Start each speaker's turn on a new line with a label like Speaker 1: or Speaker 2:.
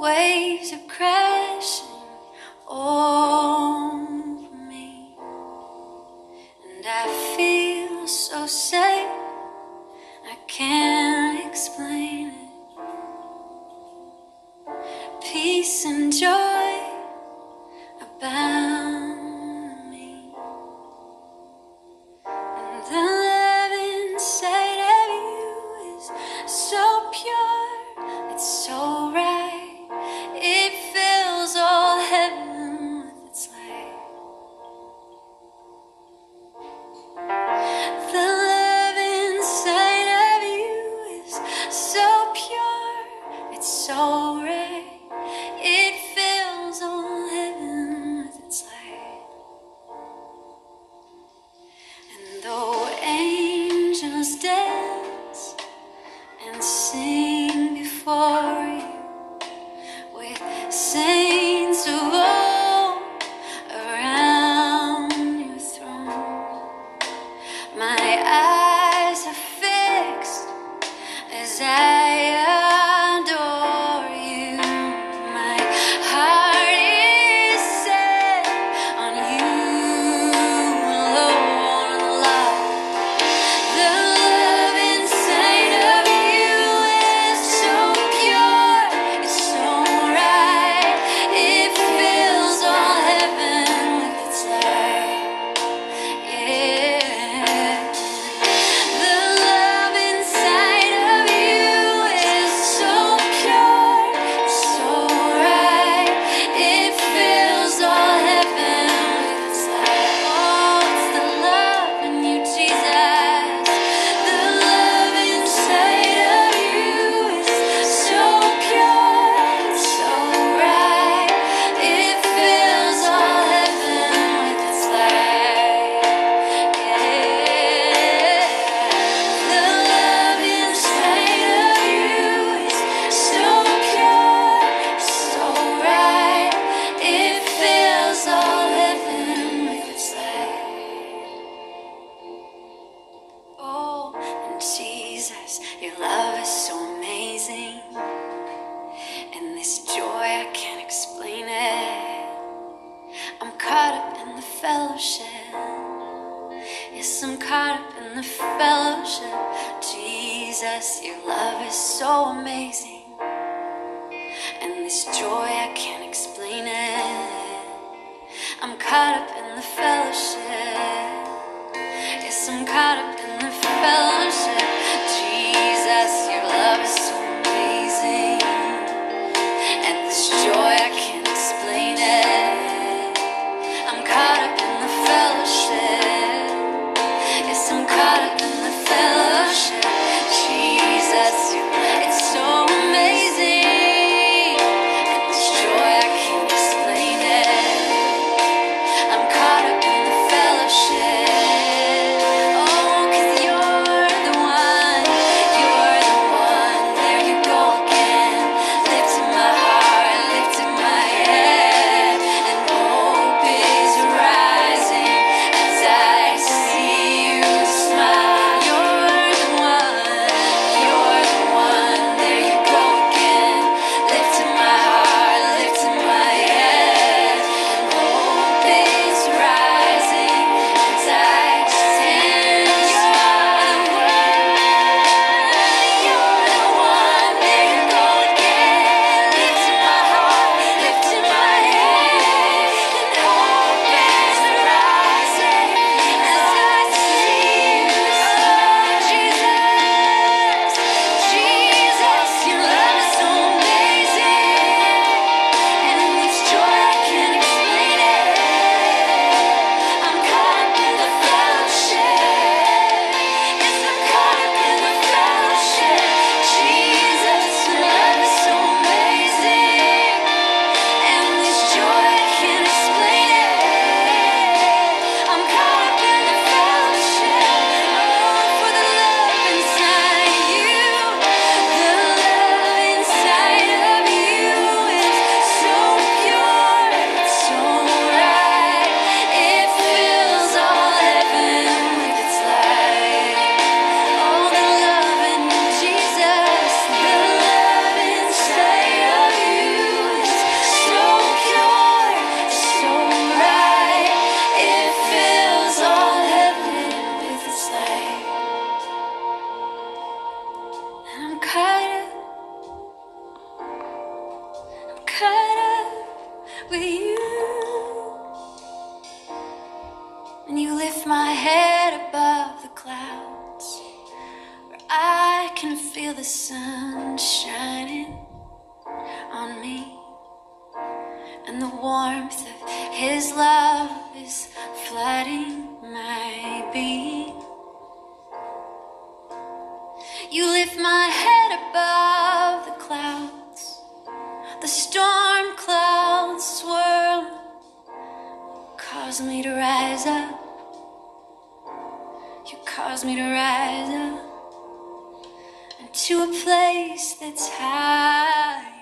Speaker 1: waves are crashing over me, and I feel so safe. I can't explain it. Peace and joy. just stay. Jesus, your love is so amazing. And this joy, I can't explain it. I'm caught up in the fellowship. Yes, I'm caught up in the fellowship. Jesus, your love is so amazing. And this joy, I can't explain it. I'm caught up in the fellowship. can feel the sun shining on me, and the warmth of His love is flooding my being. You lift my head above the clouds, the storm clouds swirl, cause me to rise up. You cause me to rise up to a place that's high.